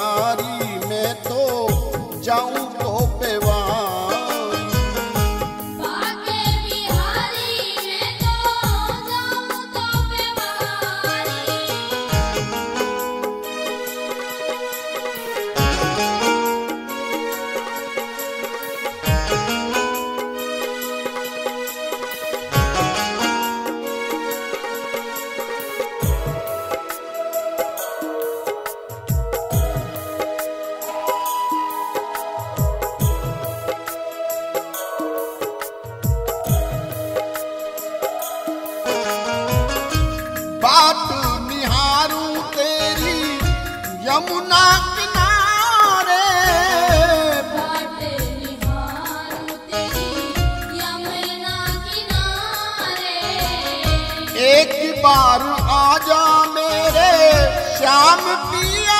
Hare Shyam पिया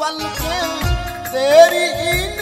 पल के तेरी इन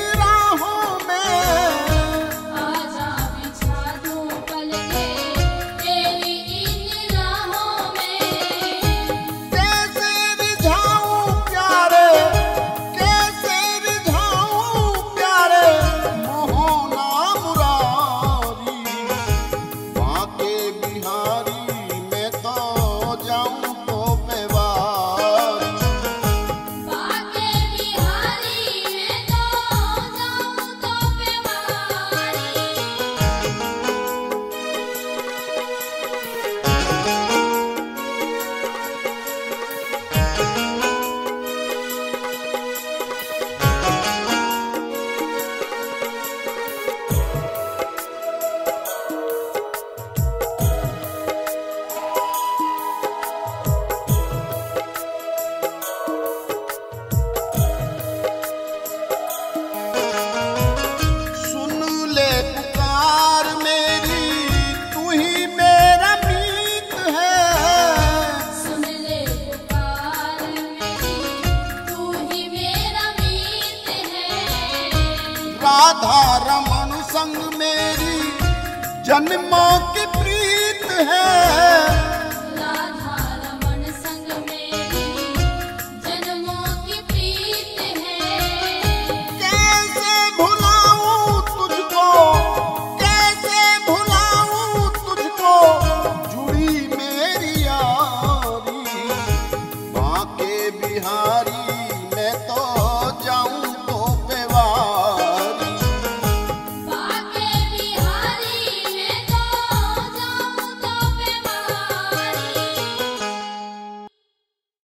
जन्मों की प्रीत है।